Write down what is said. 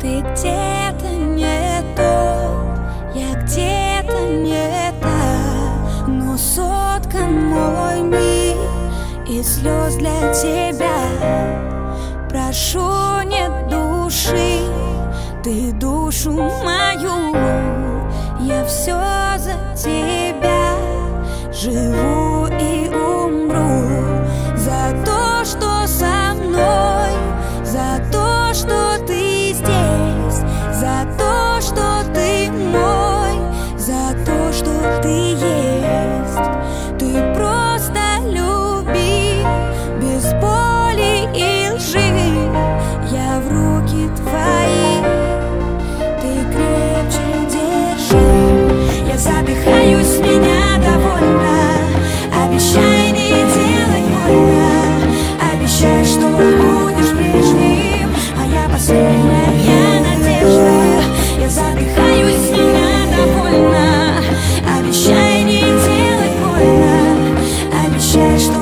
Ты где-то не тот, я где-то не та Но соткан мой мир из слез для тебя. Прошу, не души, ты душу мою Я все за тебя живу Обещай не делать больно Обещай, что будешь прежним. А я последняя надежда. Я задыхаюсь, не надо больно Обещай не делать больно. Обещай, что